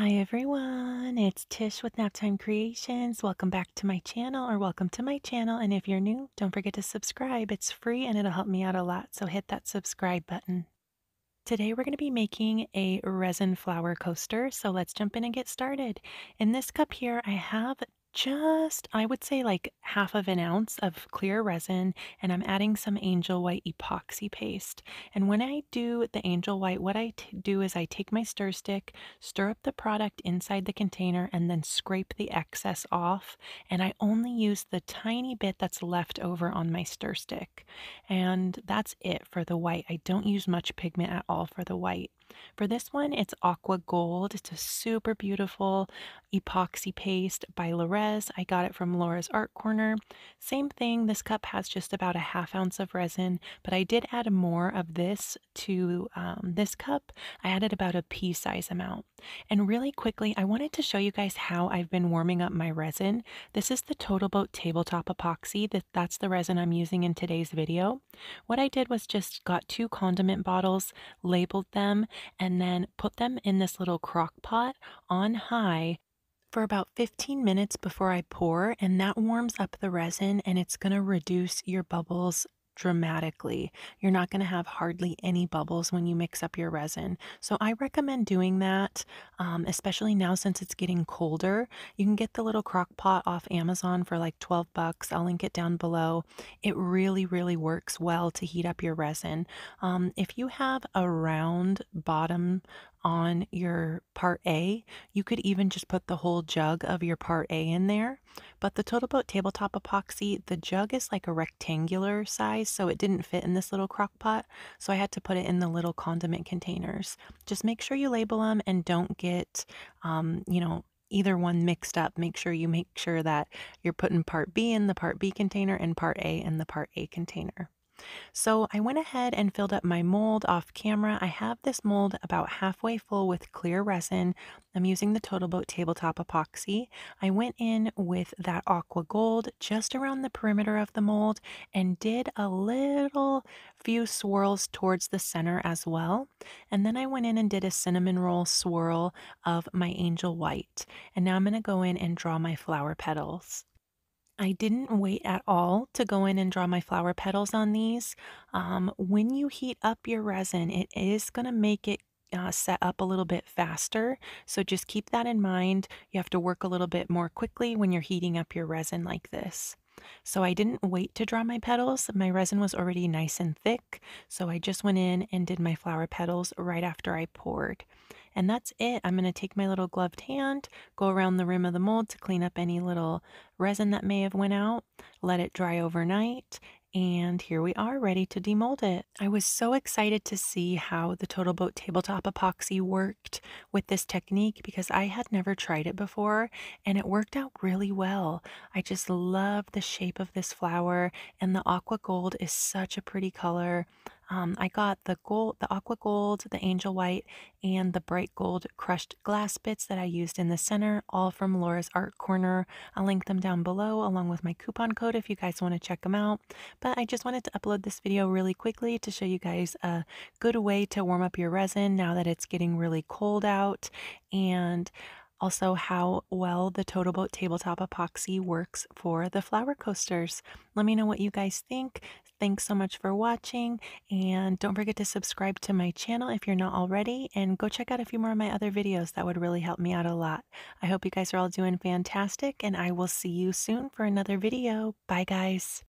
Hi everyone, it's Tish with Naptime Creations. Welcome back to my channel or welcome to my channel. And if you're new, don't forget to subscribe. It's free and it'll help me out a lot. So hit that subscribe button. Today we're going to be making a resin flower coaster. So let's jump in and get started. In this cup here, I have just, I would say like half of an ounce of clear resin, and I'm adding some angel white epoxy paste. And when I do the angel white, what I do is I take my stir stick, stir up the product inside the container, and then scrape the excess off. And I only use the tiny bit that's left over on my stir stick. And that's it for the white. I don't use much pigment at all for the white. For this one, it's Aqua Gold. It's a super beautiful epoxy paste by Le'Rez. I got it from Laura's Art Corner. Same thing, this cup has just about a half ounce of resin, but I did add more of this to um, this cup. I added about a pea size amount. And really quickly, I wanted to show you guys how I've been warming up my resin. This is the Total Boat Tabletop Epoxy. That, that's the resin I'm using in today's video. What I did was just got two condiment bottles, labeled them, and then put them in this little crock pot on high for about 15 minutes before I pour, and that warms up the resin and it's going to reduce your bubbles dramatically. You're not going to have hardly any bubbles when you mix up your resin. So I recommend doing that, um, especially now since it's getting colder. You can get the little crock pot off Amazon for like 12 bucks. I'll link it down below. It really, really works well to heat up your resin. Um, if you have a round bottom on your part A. You could even just put the whole jug of your part A in there. But the Total Boat Tabletop Epoxy, the jug is like a rectangular size, so it didn't fit in this little crock pot. So I had to put it in the little condiment containers. Just make sure you label them and don't get, um, you know, either one mixed up. Make sure you make sure that you're putting part B in the part B container and part A in the part A container. So I went ahead and filled up my mold off camera. I have this mold about halfway full with clear resin. I'm using the Total Boat Tabletop Epoxy. I went in with that aqua gold just around the perimeter of the mold and did a little few swirls towards the center as well. And then I went in and did a cinnamon roll swirl of my angel white. And now I'm going to go in and draw my flower petals. I didn't wait at all to go in and draw my flower petals on these. Um, when you heat up your resin, it is going to make it uh, set up a little bit faster. So just keep that in mind. You have to work a little bit more quickly when you're heating up your resin like this. So I didn't wait to draw my petals. My resin was already nice and thick. So I just went in and did my flower petals right after I poured. And that's it. I'm going to take my little gloved hand, go around the rim of the mold to clean up any little resin that may have went out, let it dry overnight, and here we are ready to demold it. I was so excited to see how the Total Boat tabletop epoxy worked with this technique because I had never tried it before and it worked out really well. I just love the shape of this flower and the aqua gold is such a pretty color. Um, I got the gold, the aqua gold, the angel white, and the bright gold crushed glass bits that I used in the center, all from Laura's Art Corner. I'll link them down below along with my coupon code if you guys want to check them out. But I just wanted to upload this video really quickly to show you guys a good way to warm up your resin now that it's getting really cold out. And also how well the Total Boat tabletop epoxy works for the flower coasters. Let me know what you guys think. Thanks so much for watching and don't forget to subscribe to my channel if you're not already and go check out a few more of my other videos. That would really help me out a lot. I hope you guys are all doing fantastic and I will see you soon for another video. Bye guys.